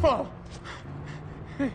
放了嘿